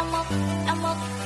I'm up, I'm up.